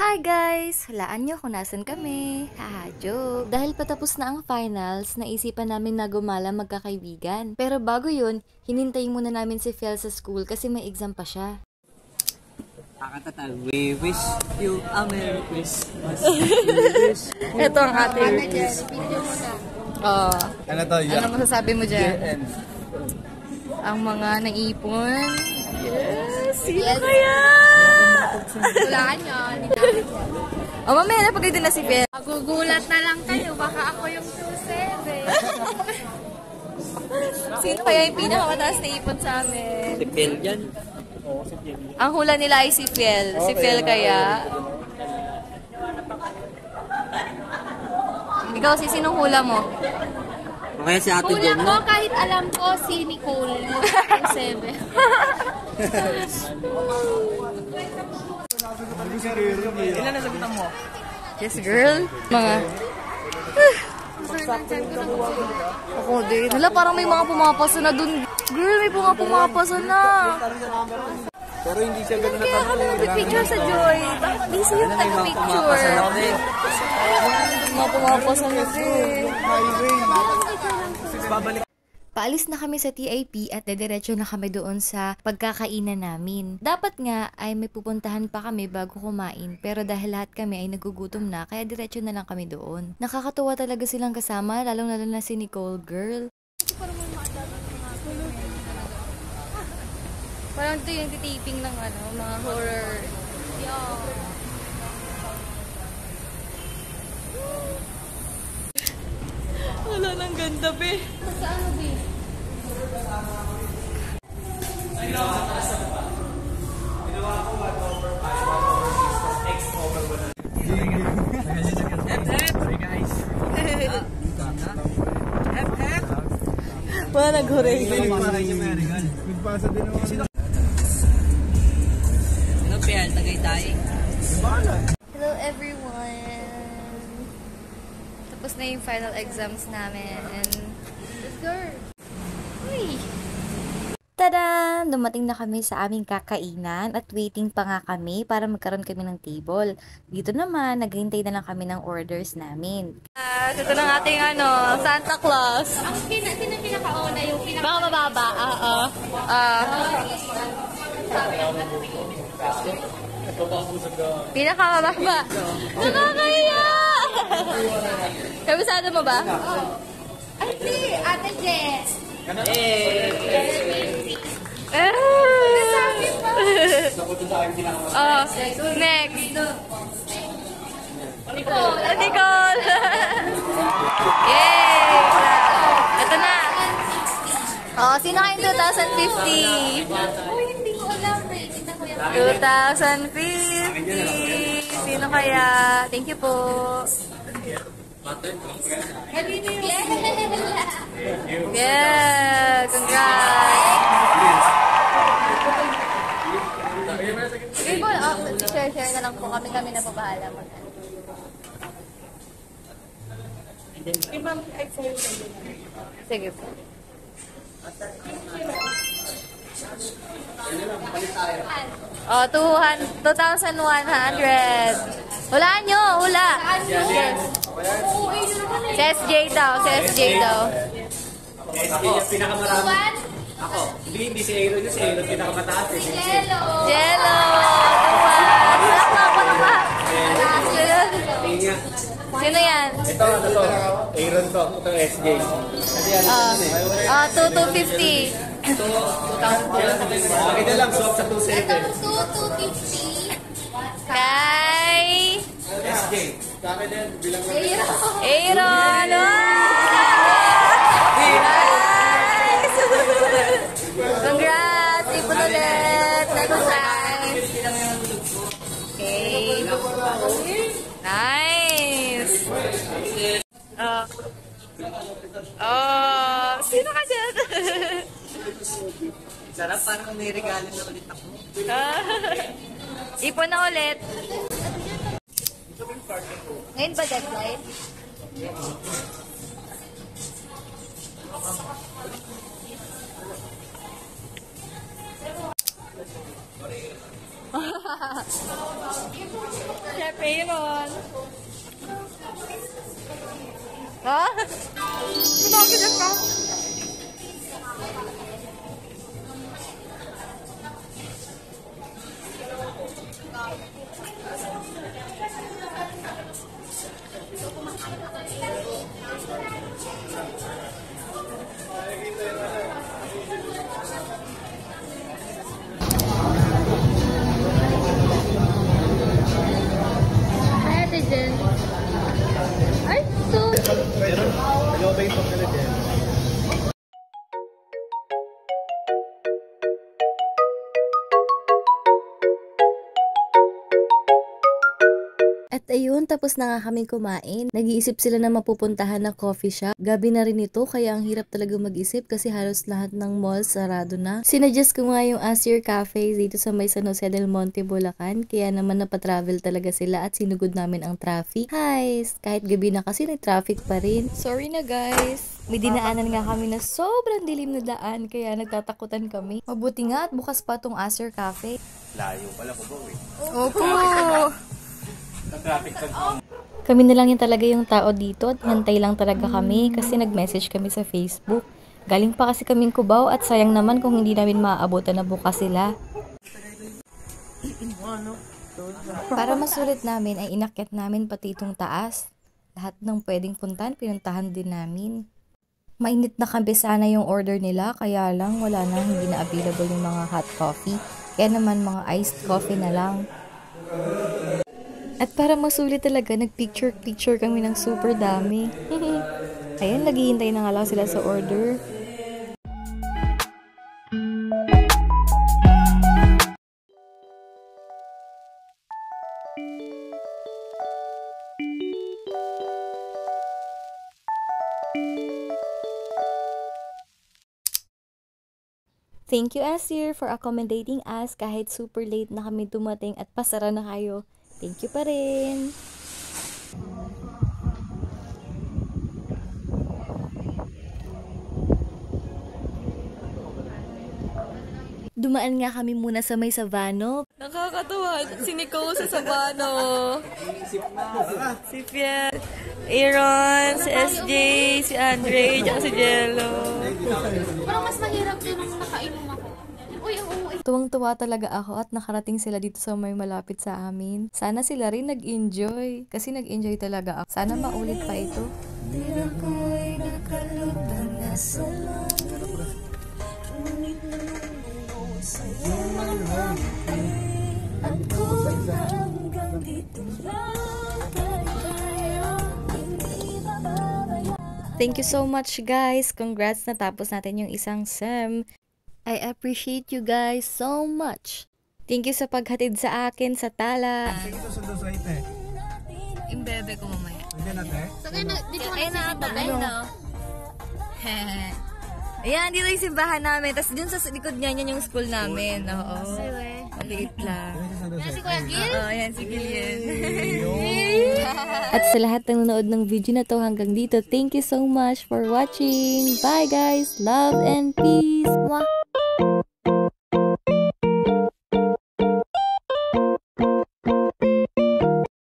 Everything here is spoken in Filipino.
Hi guys! Hulaan nyo kung nasan kami. Haha, joke. Dahil patapos na ang finals, naisipan namin na gumala magkakaibigan. Pero bago yun, hinintay muna namin si Fel sa school kasi may exam pa siya. Kakanta tayo. We wish you a Merry Christmas. Ito ang ating Oh, Ano to? ano masasabi mo dyan? Year end. Ang mga naipon. Yes! Sino kaya? Wala nyo, na. Oh, mamaya na pagkita na si Fel. Magugulat na lang kayo, baka ako yung 2-7. Sino kaya yung pinakamataas na ipon sa amin? Si Phil yan. Ang hula nila ay si Fel. Si Fel kaya. Ikaw, si sinong hula mo? O kaya si Ate Jen ko, na. kahit alam ko, si Nicole, yung 2-7. Ilan na sagutan mo? Yes, girl. Mga... Ako din. Hala, parang may mga pumapasa na dun. Girl, may mga pumapasa na. Pero hindi siya ganun Kaya ka na nag-picture sa Joy. Bakit di siya yung nag-picture? Mga pumapasa na din. Babalik. Paalis na kami sa TIP at dediretso na kami doon sa pagkakainan namin. Dapat nga ay may pupuntahan pa kami bago kumain pero dahil lahat kami ay nagugutom na kaya diretso na lang kami doon. Nakakatuwa talaga silang kasama lalong lalo na si Nicole girl. Parang ito yung titiping ng ano, mga horror. Wala nang ganda, be. Wala nag-hooray. Nagpasa din naman. Ano Phil? Tagaytay? Hello everyone! Tapos na yung final exams namin and let's go! Uy! Tada! Dumating na kami sa aming kakainan at waiting pa nga kami para magkaroon kami ng table. Dito naman, naghintay na lang kami ng orders namin. Ah, ito ng ating ano, Santa Claus. Ang pina, sino pinakauna yung pinaka... Baka mababa, ah, ah. Ah. Pinakamababa. Nakakahiya! Kabisado mo ba? Ay, si Ate Jess. Pa. Oh, next. Nicole. Nicole! Yay! Ito na. Oh, sino kayong 2050? Uy, hindi ko alam. eh. Tignan ko yan. 2050. Sino kaya? Thank you po. Yeah! Congrats! Sige po, oh, share-share na lang po kami. Kami na po bahala mag Sige po. Oh, 2,100. Hulaan nyo, hula. Yes. Si SJ daw, si SJ daw. SJ pinakamarami. Ako. Hindi, hindi si Aero yun. Si Aero pinakamataas. Eh. Si Jello. Jello. Sino yan? Ito, ito. Aaron to. Ito SJ. Ah, ah uh, 2,250. So, 2,000. Okay na lang, so sa 2,700. 2,250. Kay... SK. Sa bilang... Aero! Aero! Aero! Sarap, parang may regalo na ulit ako. Ipon na ulit. Ngayon ba deadline? Siyempre, Payron. Ha? Bakit ka? Hi, At ayun, tapos na nga kami kumain. Nag-iisip sila na mapupuntahan na coffee shop. Gabi na rin ito, kaya ang hirap talaga mag-isip kasi halos lahat ng mall sarado na. Sinuggest ko nga yung Asir Cafe dito sa may San Jose del Monte, Bulacan. Kaya naman napatravel talaga sila at sinugod namin ang traffic. Hi! Kahit gabi na kasi traffic pa rin. Sorry na guys. May dinaanan nga kami na sobrang dilim na daan kaya nagtatakutan kami. Mabuti nga at bukas pa tong Asir Cafe. Layo pala ko ba eh. Opo! Traffic Kami na lang yung talaga yung tao dito at hintay lang talaga kami kasi nag-message kami sa Facebook. Galing pa kasi kaming Cubao at sayang naman kung hindi namin maaabutan na bukas sila. Para masulit namin ay inakyat namin pati itong taas. Lahat ng pwedeng puntahan, pinuntahan din namin. Mainit na kabe sana yung order nila, kaya lang wala na, hindi na available yung mga hot coffee. Kaya naman mga iced coffee na lang. At para masulit talaga, nag-picture-picture kami ng super dami. Ayun, naghihintay na nga lang sila sa order. Thank you, Asir, for accommodating us kahit super late na kami dumating at pasara na kayo. Thank you pa rin. Dumaan nga kami muna sa may Savano. Nakakatawa. Si Nicole sa Sabano. Si Pierre. Aaron, si SJ, si Andre, tsaka si Jello. Tuwang-tuwa talaga ako at nakarating sila dito sa may malapit sa amin. Sana sila rin nag-enjoy. Kasi nag-enjoy talaga ako. Sana maulit pa ito. Thank you so much guys. Congrats natapos natin yung isang SEM. I appreciate you guys so much. Thank you sa paghatid sa akin sa tala. Sige, susunod sa ite. Yung bebe ko mamaya. Hindi na, te? So, kaya na, dito na, ata. Ayun na. Ayan, dito yung simbahan namin. Tapos dun sa likod niya, yan yung school namin. Oo. Maliit lang. Yan si Kuya Gil. Oo, ayan si Gillian. At sa lahat ng nanonood ng video na to hanggang dito, thank you so much for watching. Bye guys. Love and peace. Mwah.